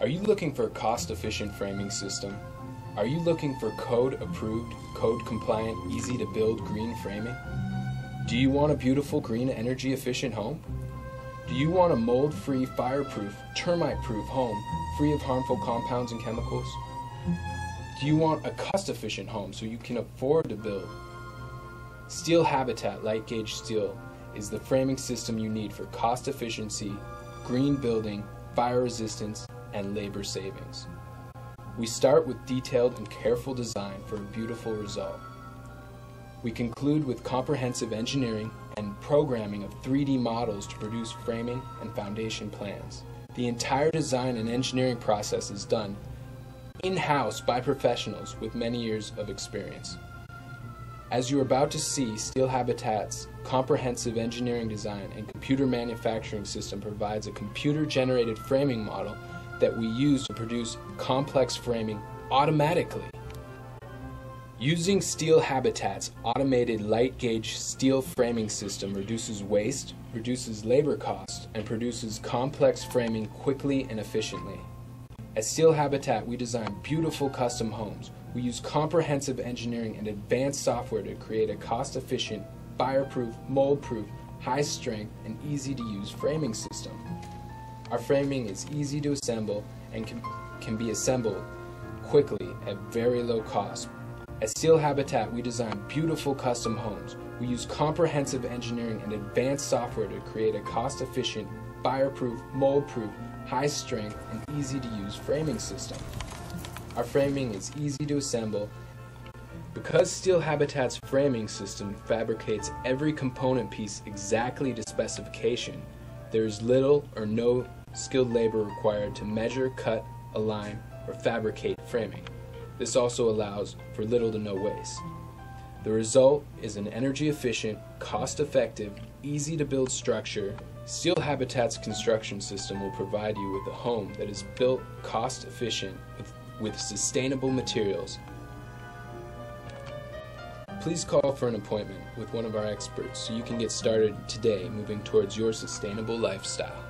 Are you looking for a cost efficient framing system? Are you looking for code approved, code compliant, easy to build green framing? Do you want a beautiful green energy efficient home? Do you want a mold free, fireproof, termite proof home free of harmful compounds and chemicals? Do you want a cost efficient home so you can afford to build? Steel Habitat Light Gauge Steel is the framing system you need for cost efficiency, green building, fire resistance, and labor savings. We start with detailed and careful design for a beautiful result. We conclude with comprehensive engineering and programming of 3D models to produce framing and foundation plans. The entire design and engineering process is done in-house by professionals with many years of experience. As you are about to see, Steel Habitat's comprehensive engineering design and computer manufacturing system provides a computer-generated framing model that we use to produce complex framing automatically. Using Steel Habitat's automated light gauge steel framing system reduces waste, reduces labor costs, and produces complex framing quickly and efficiently. At Steel Habitat, we design beautiful custom homes. We use comprehensive engineering and advanced software to create a cost efficient, fireproof, mold proof, high strength, and easy to use framing system. Our framing is easy to assemble and can, can be assembled quickly at very low cost. At Steel Habitat, we design beautiful custom homes. We use comprehensive engineering and advanced software to create a cost efficient, fireproof, mold proof, high strength, and easy to use framing system. Our framing is easy to assemble. Because Steel Habitat's framing system fabricates every component piece exactly to specification, there is little or no skilled labor required to measure, cut, align, or fabricate framing. This also allows for little to no waste. The result is an energy efficient, cost effective, easy to build structure. Steel Habitat's construction system will provide you with a home that is built cost efficient with, with sustainable materials. Please call for an appointment with one of our experts so you can get started today moving towards your sustainable lifestyle.